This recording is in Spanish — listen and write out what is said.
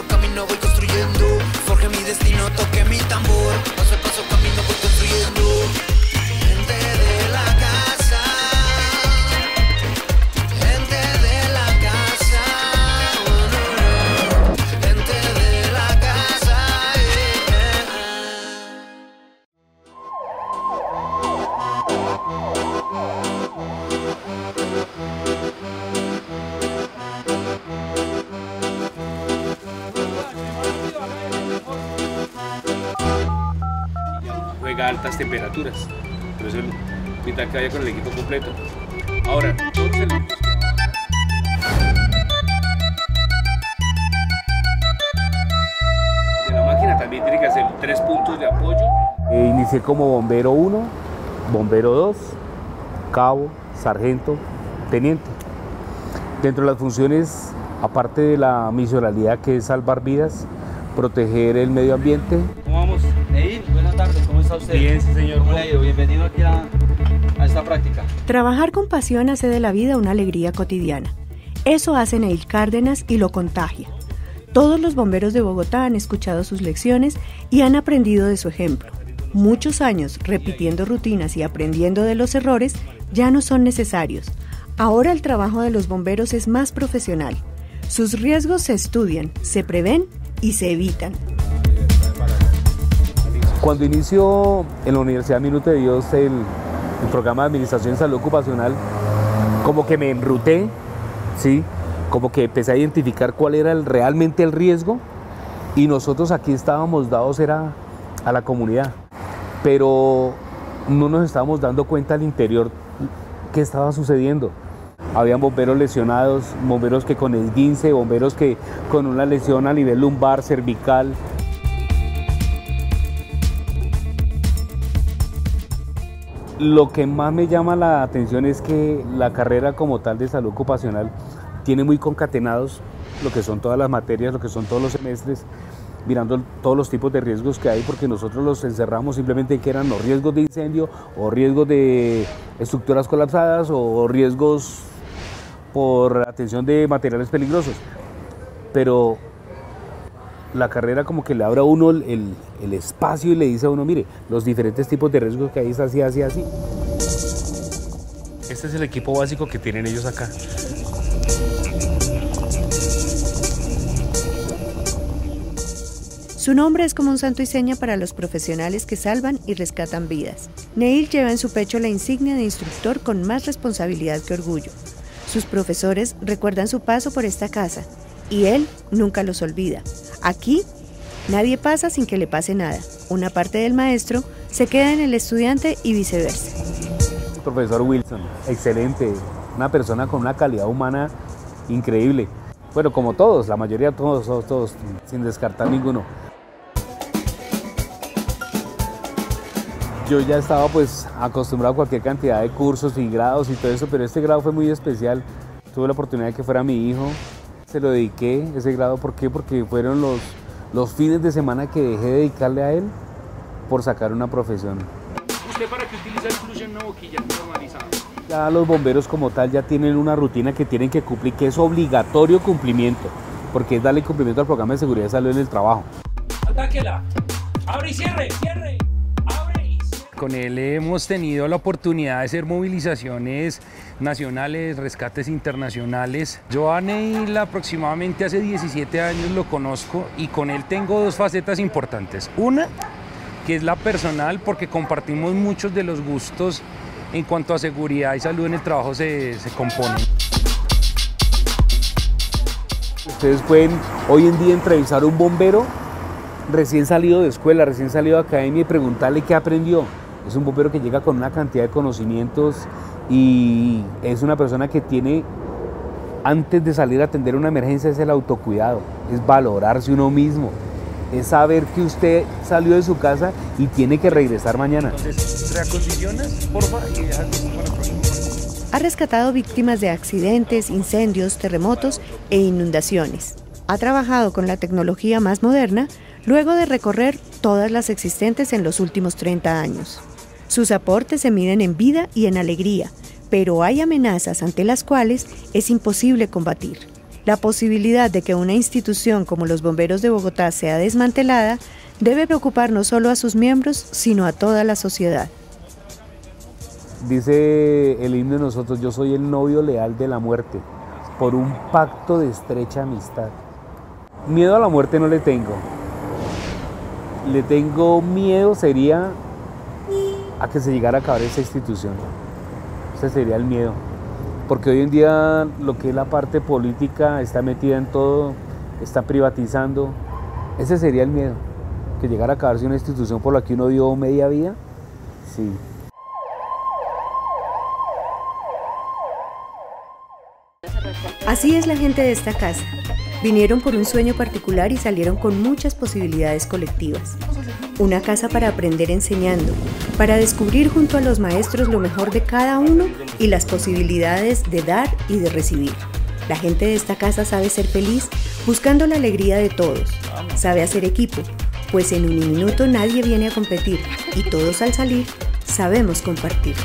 paso camino voy altas temperaturas. Por eso que vaya con el equipo completo. Ahora, todos los elementos que van- de la máquina también tiene que hacer tres puntos de apoyo. Eh, inicié como bombero 1, bombero 2, cabo, sargento, teniente. Dentro de las funciones, aparte de la misionalidad que es salvar vidas, proteger el medio ambiente, tardes, ¿cómo está usted? Bien, sí, señor. ¿Cómo le ha ido? Bienvenido aquí a, a esta práctica. Trabajar con pasión hace de la vida una alegría cotidiana. Eso hace Neil Cárdenas y lo contagia. Todos los bomberos de Bogotá han escuchado sus lecciones y han aprendido de su ejemplo. Muchos años repitiendo rutinas y aprendiendo de los errores ya no son necesarios. Ahora el trabajo de los bomberos es más profesional. Sus riesgos se estudian, se prevén y se evitan. Cuando inició en la Universidad Minuto de Dios el, programa de Administración en Salud Ocupacional, como que me enruté, ¿sí? como que empecé a identificar cuál era realmente el riesgo y nosotros aquí estábamos dados era a la comunidad, pero no nos estábamos dando cuenta al interior qué estaba sucediendo. Habían bomberos lesionados, bomberos que con esguince, bomberos que con una lesión a nivel lumbar, cervical, Lo que más me llama la atención es que la carrera como tal de salud ocupacional tiene muy concatenados lo que son todas las materias, lo que son todos los semestres, mirando todos los tipos de riesgos que hay, porque nosotros los encerramos simplemente en que eran los riesgos de incendio o riesgos de estructuras colapsadas o riesgos por atención de materiales peligrosos. Pero la carrera como que le abre a uno el, el- el espacio y le dice a uno, mire, los diferentes tipos de riesgos que hay es así, así, así. Este es el equipo básico que tienen ellos acá. Su nombre es como un santo y seña para los profesionales que salvan y rescatan vidas. Neil lleva en su pecho la insignia de instructor con más responsabilidad que orgullo. Sus profesores recuerdan su paso por esta casa y él nunca los olvida. Aquí nadie pasa sin que le pase nada. Una parte del maestro se queda en el estudiante y viceversa. Profesor Wilson, excelente, una persona con una calidad humana increíble. Bueno, como todos, la mayoría, todos, todos, todos, sin descartar ninguno. Yo ya estaba pues acostumbrado a cualquier cantidad de cursos y grados y todo eso, pero este grado fue muy especial. Tuve la oportunidad de que fuera mi hijo, se lo dediqué ese grado, ¿por qué? Porque fueron los, los fines de semana que dejé de dedicarle a él por sacar una profesión. ¿Usted para qué utiliza el flush en una boquilla normalizada? Ya los bomberos como tal ya tienen una rutina que tienen que cumplir, que es obligatorio cumplimiento, porque es darle cumplimiento al programa de seguridad de salud en el trabajo. Atáquela. Abre y cierre, cierre. Con él hemos tenido la oportunidad de hacer movilizaciones nacionales, rescates internacionales. Yo a Neil aproximadamente hace 17 años lo conozco y con él tengo dos facetas importantes. Una, que es la personal, porque compartimos muchos de los gustos en cuanto a seguridad y salud en el trabajo se, se componen. Ustedes pueden hoy en día entrevistar a un bombero recién salido de escuela, recién salido de academia y preguntarle qué aprendió. Es un bombero que llega con una cantidad de conocimientos y es una persona que tiene, antes de salir a atender una emergencia, es el autocuidado, es valorarse uno mismo, es saber que usted salió de su casa y tiene que regresar mañana. Entonces, porfa, y para. Ha rescatado víctimas de accidentes, incendios, terremotos e inundaciones. Ha trabajado con la tecnología más moderna luego de recorrer todas las existentes en los últimos 30 años. Sus aportes se miden en vida y en alegría, pero hay amenazas ante las cuales es imposible combatir. La posibilidad de que una institución como los bomberos de Bogotá sea desmantelada debe preocupar no solo a sus miembros, sino a toda la sociedad. Dice el himno de nosotros, yo soy el novio leal de la muerte, por un pacto de estrecha amistad. Miedo a la muerte no le tengo. Le tengo miedo sería a que se llegara a acabar esa institución. Ese sería el miedo. Porque hoy en día lo que es la parte política está metida en todo, está privatizando. Ese sería el miedo. Que llegara a acabarse una institución por la que uno dio media vida. Sí. Así es la gente de esta casa. Vinieron por un sueño particular y salieron con muchas posibilidades colectivas. Una casa para aprender enseñando, para descubrir junto a los maestros lo mejor de cada uno y las posibilidades de dar y de recibir. La gente de esta casa sabe ser feliz buscando la alegría de todos. Sabe hacer equipo, pues en un minuto nadie viene a competir y todos al salir sabemos compartir.